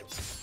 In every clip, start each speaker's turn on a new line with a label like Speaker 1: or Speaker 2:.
Speaker 1: you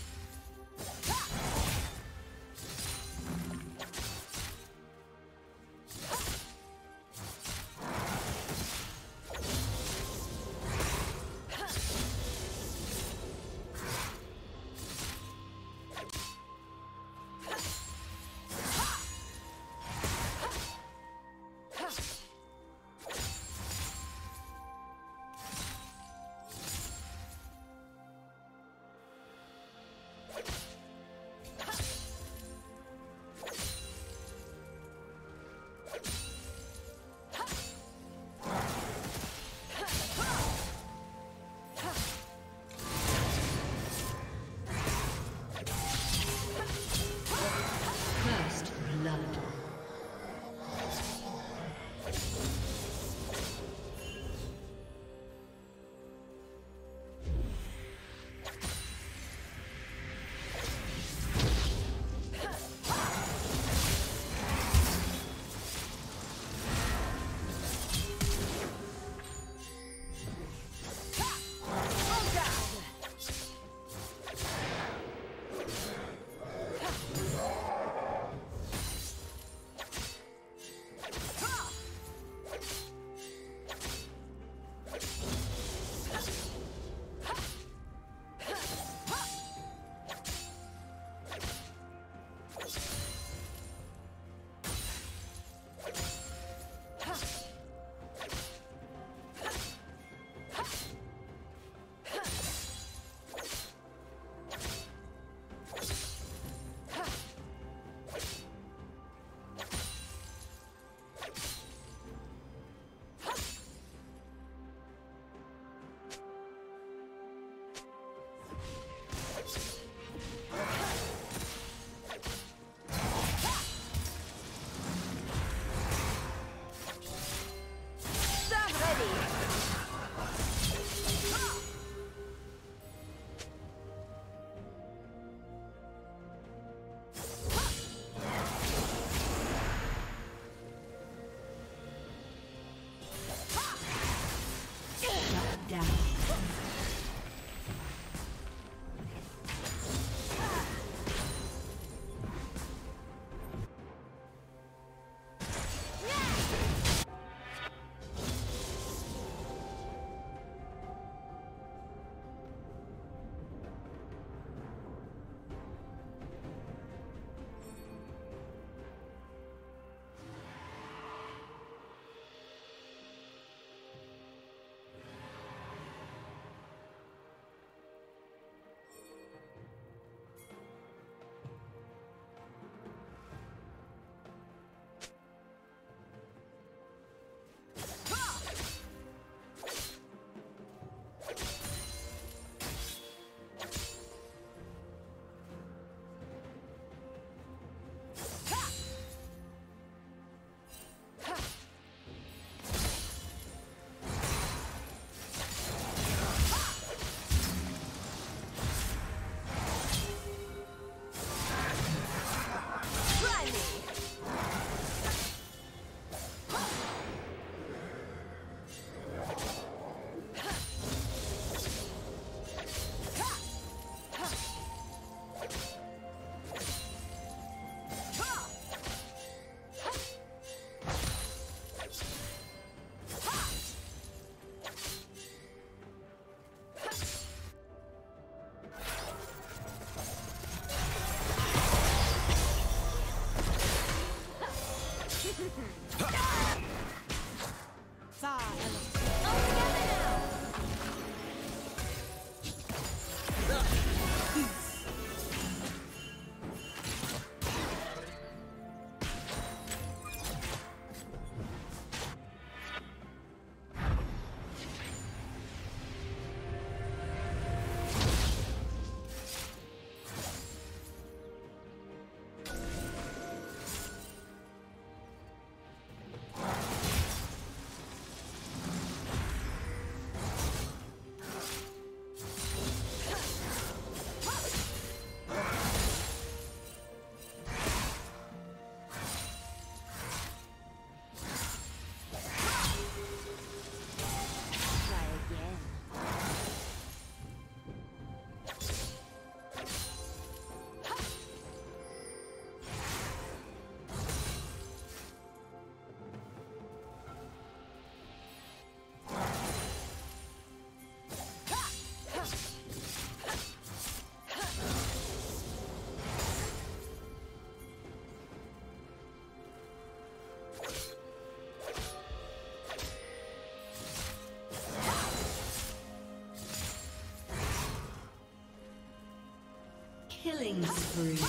Speaker 1: Killing spree.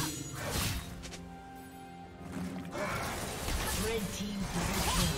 Speaker 1: Red team double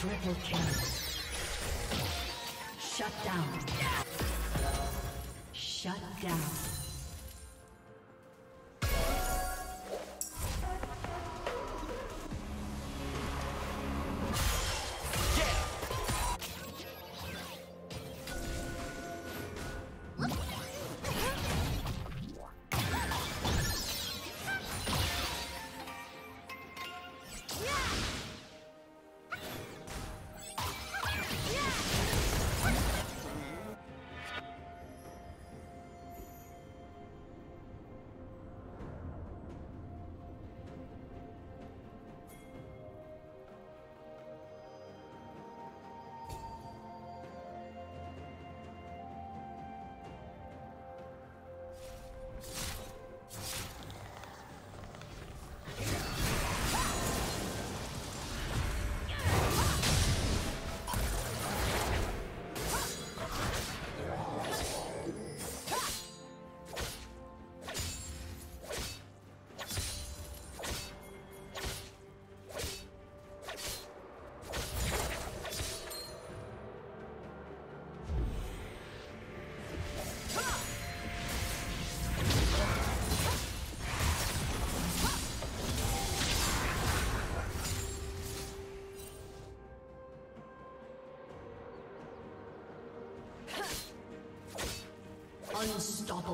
Speaker 1: Triple kill. Shut down.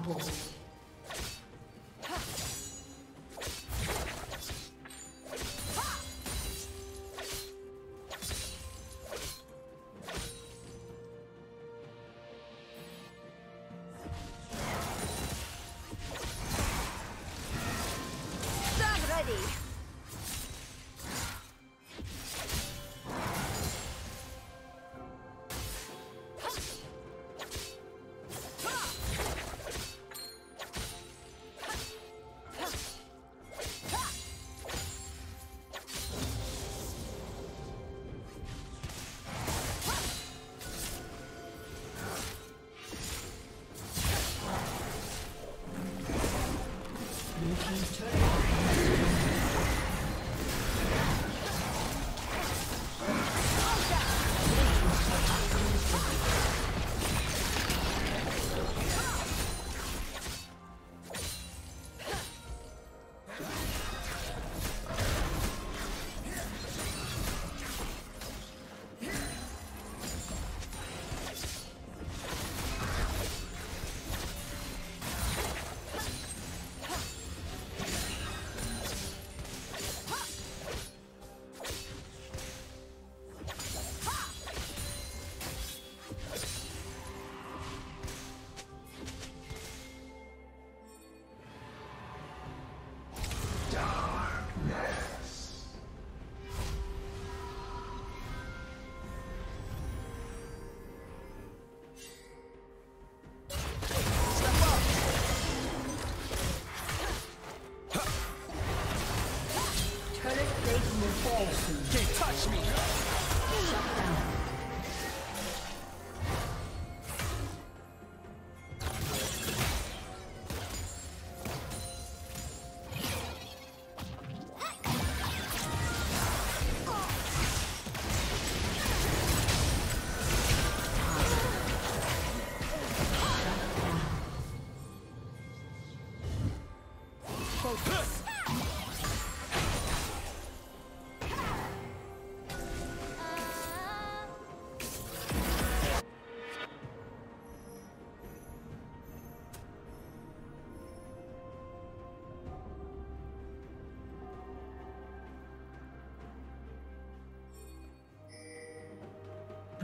Speaker 1: Unstoppable.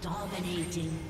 Speaker 1: Dominating.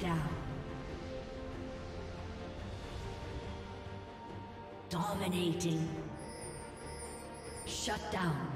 Speaker 1: Down. Dominating. Shut down.